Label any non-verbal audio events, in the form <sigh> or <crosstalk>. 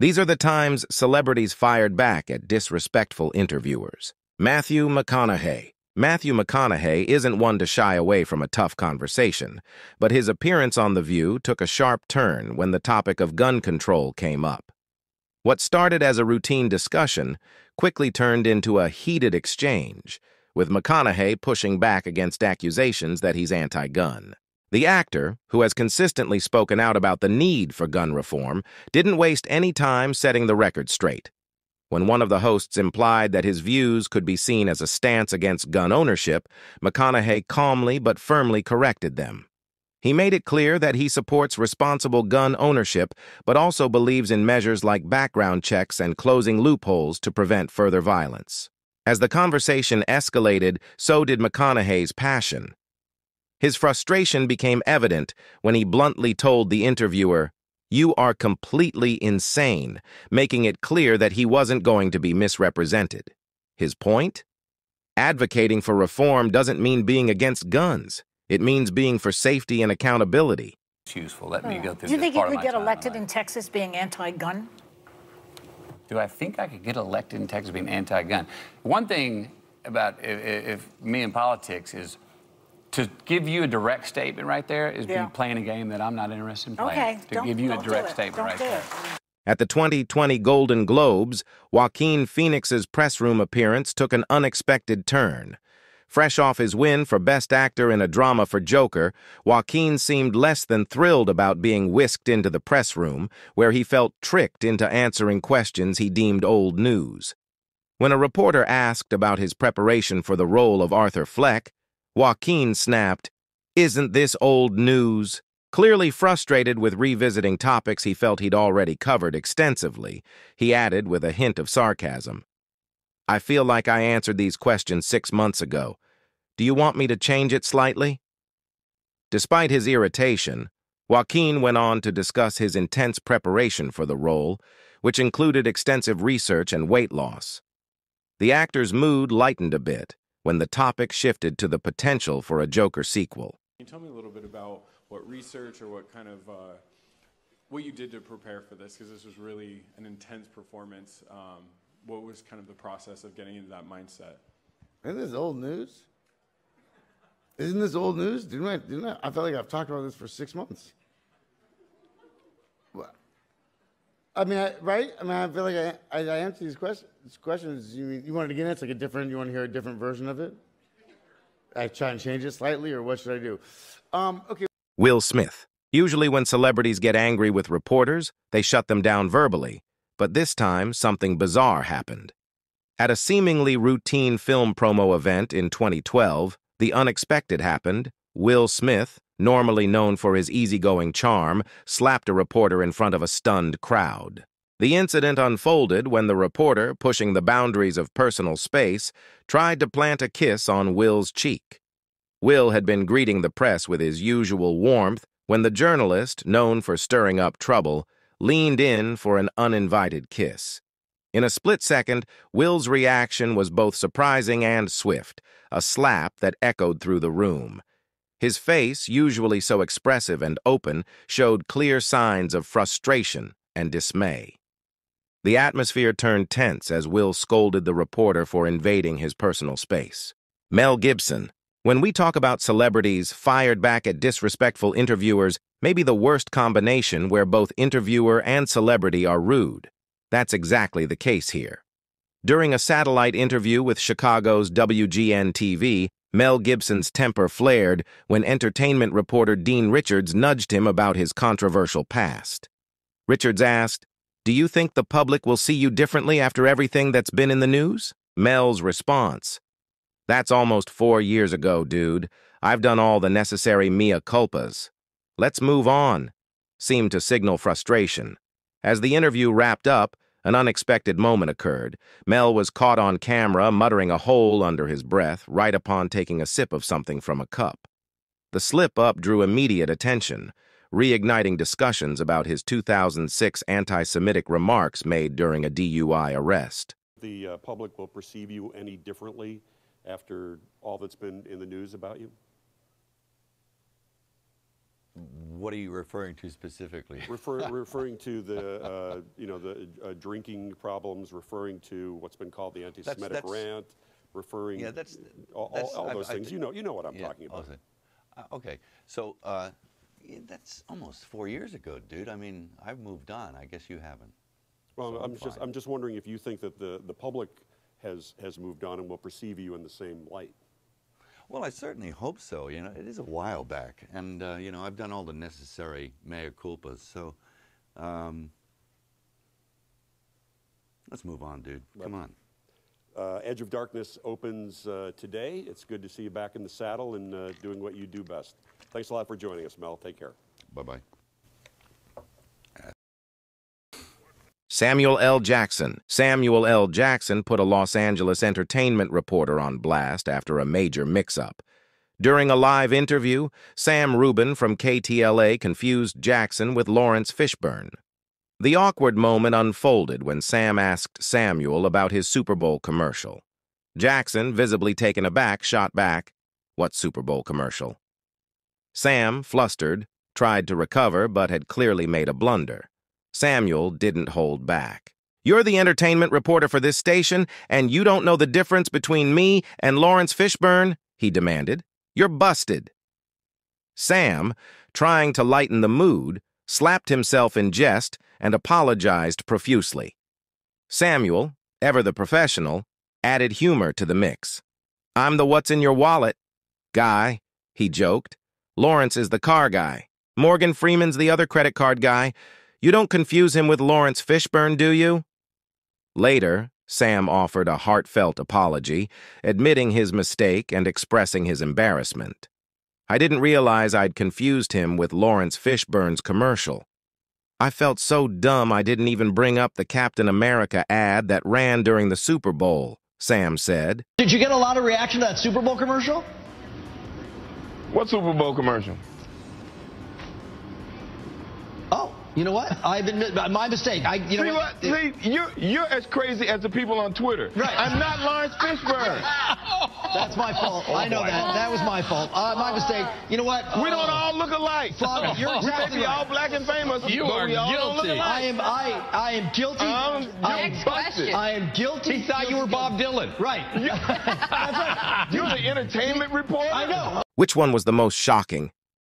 These are the times celebrities fired back at disrespectful interviewers. Matthew McConaughey. Matthew McConaughey isn't one to shy away from a tough conversation, but his appearance on The View took a sharp turn when the topic of gun control came up. What started as a routine discussion quickly turned into a heated exchange, with McConaughey pushing back against accusations that he's anti-gun. The actor, who has consistently spoken out about the need for gun reform, didn't waste any time setting the record straight. When one of the hosts implied that his views could be seen as a stance against gun ownership, McConaughey calmly but firmly corrected them. He made it clear that he supports responsible gun ownership, but also believes in measures like background checks and closing loopholes to prevent further violence. As the conversation escalated, so did McConaughey's passion. His frustration became evident when he bluntly told the interviewer, You are completely insane, making it clear that he wasn't going to be misrepresented. His point? Advocating for reform doesn't mean being against guns. It means being for safety and accountability. It's useful. Let me go through Do you think you part could get elected in Texas being anti-gun? Do I think I could get elected in Texas being anti-gun? One thing about if, if me in politics is to give you a direct statement right there is Yeah. be playing a game that I'm not interested in playing. Okay, To don't, give you don't a direct statement don't right there. It. At the 2020 Golden Globes, Joaquin Phoenix's press room appearance took an unexpected turn. Fresh off his win for Best Actor in a Drama for Joker, Joaquin seemed less than thrilled about being whisked into the press room, where he felt tricked into answering questions he deemed old news. When a reporter asked about his preparation for the role of Arthur Fleck, Joaquin snapped, Isn't this old news? Clearly frustrated with revisiting topics he felt he'd already covered extensively, he added with a hint of sarcasm, I feel like I answered these questions six months ago. Do you want me to change it slightly? Despite his irritation, Joaquin went on to discuss his intense preparation for the role, which included extensive research and weight loss. The actor's mood lightened a bit when the topic shifted to the potential for a Joker sequel. Can you tell me a little bit about what research or what kind of uh, what you did to prepare for this? Because this was really an intense performance. Um, what was kind of the process of getting into that mindset? Isn't this old news? Isn't this old news? Didn't I, didn't I, I feel like I've talked about this for six months. What? I mean, I, right? I mean, I feel like I, I, I answer these questions. Questions you you wanted to get? It's like a different. You want to hear a different version of it? I try and change it slightly, or what should I do? Um, okay. Will Smith. Usually, when celebrities get angry with reporters, they shut them down verbally. But this time, something bizarre happened. At a seemingly routine film promo event in 2012, the unexpected happened. Will Smith, normally known for his easygoing charm, slapped a reporter in front of a stunned crowd. The incident unfolded when the reporter, pushing the boundaries of personal space, tried to plant a kiss on Will's cheek. Will had been greeting the press with his usual warmth when the journalist, known for stirring up trouble, leaned in for an uninvited kiss. In a split second, Will's reaction was both surprising and swift, a slap that echoed through the room. His face, usually so expressive and open, showed clear signs of frustration and dismay. The atmosphere turned tense as Will scolded the reporter for invading his personal space. Mel Gibson. When we talk about celebrities fired back at disrespectful interviewers, maybe the worst combination where both interviewer and celebrity are rude. That's exactly the case here. During a satellite interview with Chicago's WGN-TV, Mel Gibson's temper flared when entertainment reporter Dean Richards nudged him about his controversial past. Richards asked, Do you think the public will see you differently after everything that's been in the news? Mel's response, That's almost four years ago, dude. I've done all the necessary mea culpas. Let's move on, seemed to signal frustration. As the interview wrapped up, an unexpected moment occurred. Mel was caught on camera muttering a hole under his breath right upon taking a sip of something from a cup. The slip-up drew immediate attention, reigniting discussions about his 2006 anti-Semitic remarks made during a DUI arrest. the uh, public will perceive you any differently after all that's been in the news about you? What are you referring to specifically? Refer, <laughs> referring to the, uh, you know, the uh, drinking problems, referring to what's been called the anti-Semitic that's- rant, referring. Yeah, that's all, that's- all, all those I things. thi- you know, you know what I'm yeah, talking about. okay. Uh, okay, so uh, that's almost four years ago, dude. I mean, I've moved on. I guess you haven't. Well, So I'm I'm just. I'm just wondering if you think that the, the public has, has moved on and will perceive you in the same light. Well, I certainly hope so. You know, it is a while back, and uh, you know, I've done all the necessary mea culpas. So, um, let's move on, dude. Come on. Uh, Edge of Darkness opens uh, today. It's good to see you back in the saddle and uh, doing what you do best. Thanks a lot for joining us, Mel. Take care. Bye bye. Samuel L. Jackson. Samuel L. Jackson put a Los Angeles entertainment reporter on blast after a major mix-up. During a live interview, Sam Rubin from KTLA confused Jackson with Laurence Fishburne. The awkward moment unfolded when Sam asked Samuel about his Super Bowl commercial. Jackson, visibly taken aback, shot back, What Super Bowl commercial? Sam, flustered, tried to recover but had clearly made a blunder. Samuel didn't hold back. You're the entertainment reporter for this station, and you don't know the difference between me and Laurence Fishburne? he demanded. You're busted. Sam, trying to lighten the mood, slapped himself in jest and apologized profusely. Samuel, ever the professional, added humor to the mix. I'm the what's in your wallet guy, he joked. Laurence is the car guy. Morgan Freeman's the other credit card guy. You don't confuse him with Laurence Fishburne, do you? Later, Sam offered a heartfelt apology, admitting his mistake and expressing his embarrassment. I didn't realize I'd confused him with Laurence Fishburne's commercial. I felt so dumb I didn't even bring up the Captain America ad that ran during the Super Bowl, Sam said. Did you get a lot of reaction to that Super Bowl commercial? What Super Bowl commercial? Oh, you know what? I've admit my mistake. I, you know See what? See, you're you're as crazy as the people on Twitter. Right. I'm not Laurence Fishburne. <laughs> That's my fault. I know that. That was my fault. Uh, my mistake. You know what? we don't all look alike. Father, you're <laughs> we may exactly be all right. black and famous, You but are we all don't look guilty. alike. I am. I. I am guilty. Um, I you're am busted. I am guilty. He thought you were Bob Dylan. Right. That's <laughs> right. You're the entertainment reporter. I know. Which one was the most shocking?